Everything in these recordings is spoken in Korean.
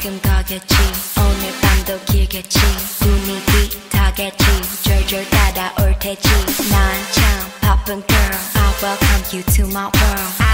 가끔 가겠지 오늘 밤도 길겠지 눈이 뒤타겠지 졸졸 따라올 테지 난 참 바쁜 girl I welcome you to my world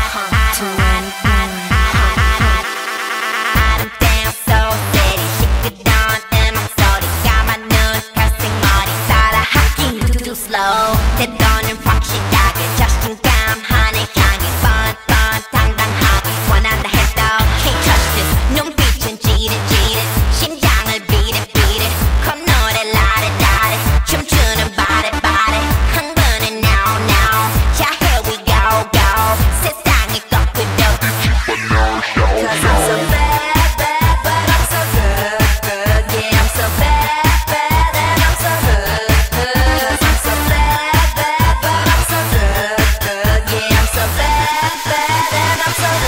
time.